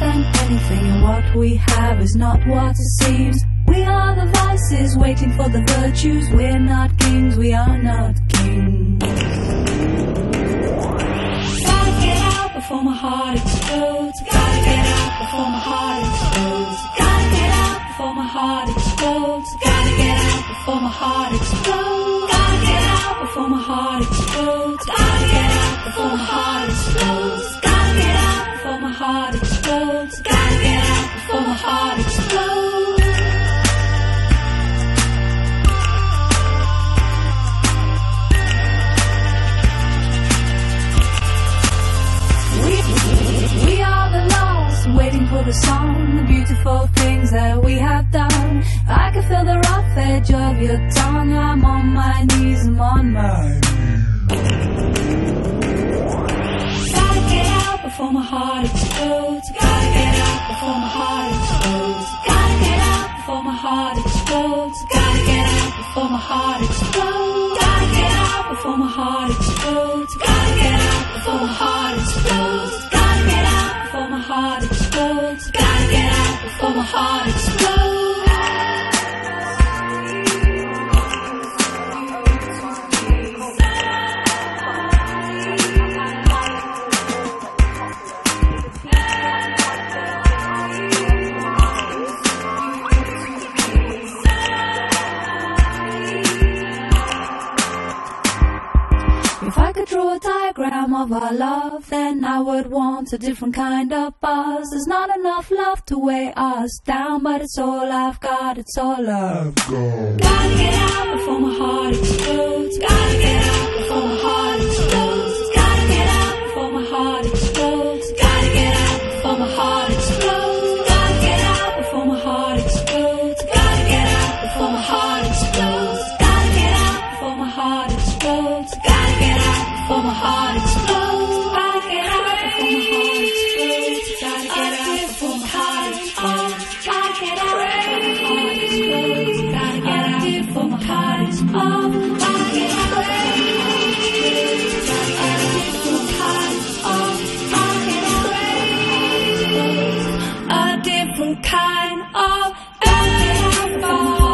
What we have is not what it seems. We are the vices waiting for the virtues. We're not kings, we are not kings. Gotta get out before my heart explodes. Gotta get out before my heart explodes. Gotta get out before my heart explodes. Gotta get out before my heart explodes. For the song, the beautiful things that we have done. I can feel the rough edge of your tongue. I'm on my knees, I'm on my Gotta get out before my heart explodes. Gotta get out before my heart explodes. Gotta get out before my heart explodes. Gotta get out before my heart explodes. Gotta get out before my heart explodes. Gotta get out before my heart explodes. Gotta get out before my heart explodes. Gotta get out before my heart explodes. background of our love, then I would want a different kind of buzz. There's not enough love to weigh us down, but it's all I've got, it's all I've got. Gotta get out before my heart explodes. Gotta get out before my heart before my heart explodes. Gotta get out before my heart explodes. Gotta get out before my heart explodes. Gotta get out before my heart explodes. Gotta A different kind of bad.